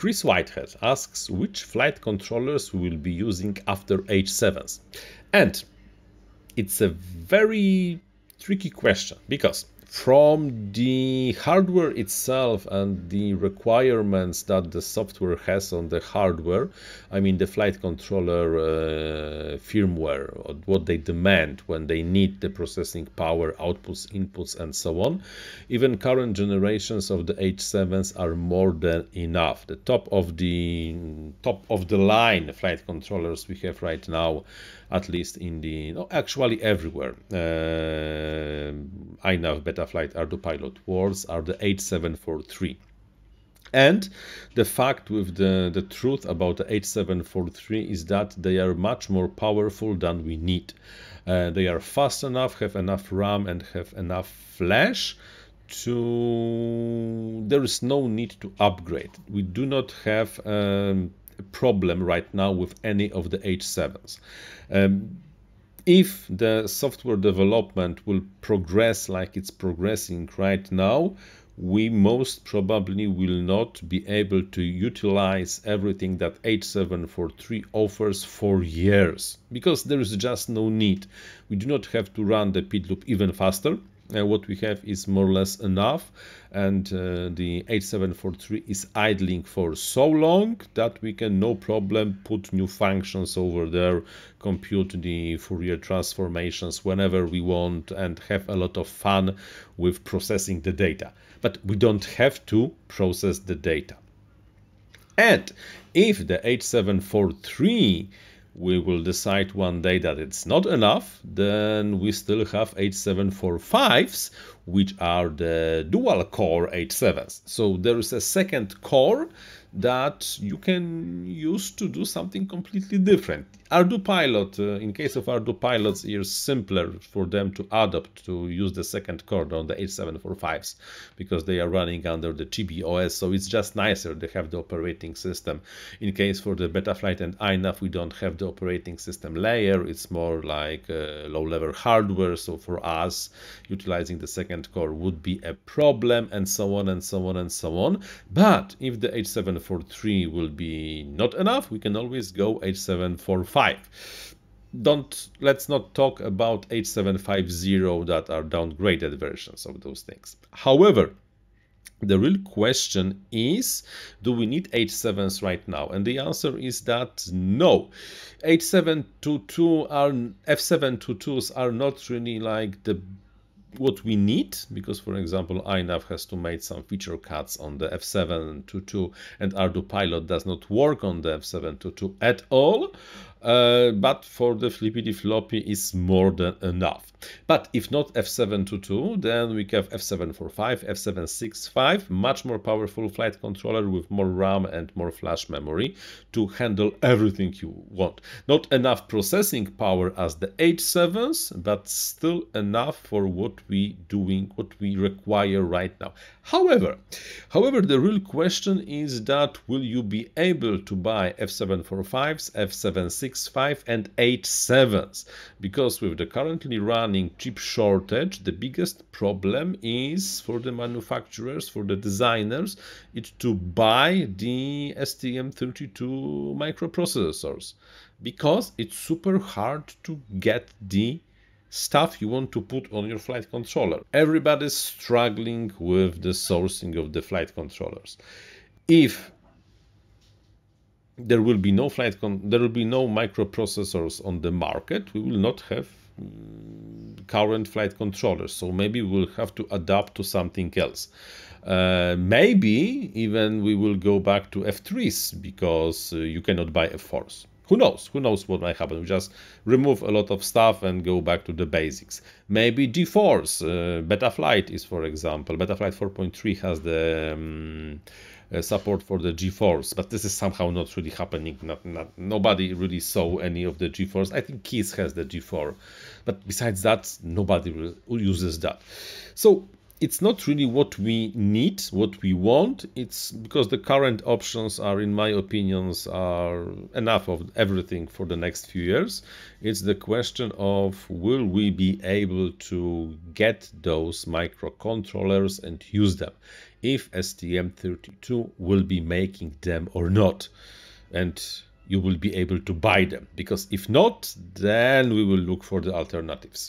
Chris Whitehead asks which flight controllers we will be using after H7s. And it's a very tricky question because from the hardware itself and the requirements that the software has on the hardware, I mean the flight controller uh, firmware, what they demand when they need the processing power, outputs, inputs, and so on, even current generations of the H7s are more than enough. The top of the top of the line flight controllers we have right now at least in the no, actually everywhere. Uh, iNav Betaflight ArduPilot worlds are the H743. And the fact with the, the truth about the H743 is that they are much more powerful than we need. Uh, they are fast enough, have enough RAM and have enough flash to there is no need to upgrade. We do not have um, problem right now with any of the H7s. Um, if the software development will progress like it's progressing right now, we most probably will not be able to utilize everything that H743 offers for years because there is just no need. We do not have to run the PID loop even faster uh, what we have is more or less enough. And uh, the H743 is idling for so long that we can no problem put new functions over there compute the Fourier transformations whenever we want and have a lot of fun with processing the data. But we don't have to process the data. And if the H743 we will decide one day that it's not enough, then we still have H745s, which are the dual core H7s. So there is a second core that you can use to do something completely different. ArduPilot, uh, in case of ArduPilots, is simpler for them to adopt to use the second core on the H745s because they are running under the ChibiOS, so it's just nicer. They have the operating system. In case for the Betaflight and iNav, we don't have the operating system layer. It's more like uh, low-level hardware. So for us, utilizing the second core would be a problem, and so on and so on and so on. But if the H743 will be not enough, we can always go H745 don't let's not talk about H750 that are downgraded versions of those things. However, the real question is do we need H7s right now? And the answer is that no. H722 are F722s are not really like the what we need because for example iNav has to make some feature cuts on the F722 and ArduPilot does not work on the F722 at all uh, but for the flippity floppy is more than enough. But if not F722, then we have F745, F765, much more powerful flight controller with more RAM and more flash memory to handle everything you want. Not enough processing power as the H7s, but still enough for what we doing, what we require right now. However, however, the real question is that will you be able to buy F745s, F765 and H7s? Because with the currently running chip shortage, the biggest problem is for the manufacturers, for the designers, it's to buy the STM32 microprocessors because it's super hard to get the stuff you want to put on your flight controller. Everybody's struggling with the sourcing of the flight controllers. If there will be no flight there will be no microprocessors on the market, we will not have mm, current flight controllers. So maybe we'll have to adapt to something else. Uh, maybe even we will go back to F3s because uh, you cannot buy F4s who knows? Who knows what might happen? We just remove a lot of stuff and go back to the basics. Maybe G4s, uh, Betaflight is, for example, Betaflight 4.3 has the um, uh, support for the G4s, but this is somehow not really happening. Not, not nobody really saw any of the G4s. I think Keys has the G4, but besides that, nobody uses that. So it's not really what we need, what we want. It's because the current options are, in my opinions, are enough of everything for the next few years. It's the question of will we be able to get those microcontrollers and use them if STM32 will be making them or not. And you will be able to buy them because if not, then we will look for the alternatives.